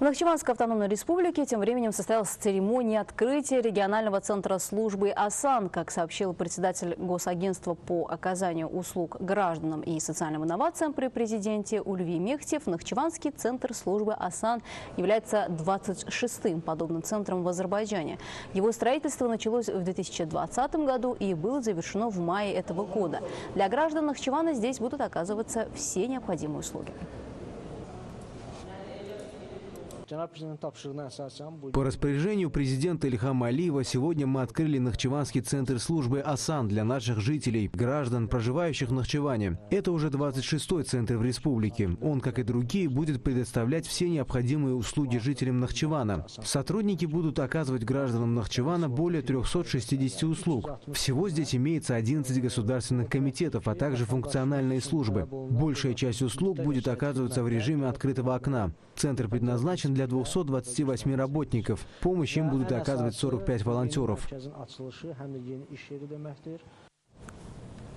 В Нахчеванской автономной республике тем временем состоялась церемония открытия регионального центра службы ОСАН. Как сообщил председатель Госагентства по оказанию услуг гражданам и социальным инновациям при президенте Ульви Мехтев, Нахчеванский центр службы ОСАН является 26-м подобным центром в Азербайджане. Его строительство началось в 2020 году и было завершено в мае этого года. Для граждан Нахчевана здесь будут оказываться все необходимые услуги. По распоряжению президента Ильхама Алиева сегодня мы открыли Нахчеванский центр службы ОСАН для наших жителей, граждан, проживающих в Нахчеване. Это уже 26-й центр в республике. Он, как и другие, будет предоставлять все необходимые услуги жителям Нахчевана. Сотрудники будут оказывать гражданам Нахчевана более 360 услуг. Всего здесь имеется 11 государственных комитетов, а также функциональные службы. Большая часть услуг будет оказываться в режиме открытого окна. Центр предназначен для 228 работников. Помощь им будут оказывать 45 волонтеров.